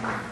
Mm.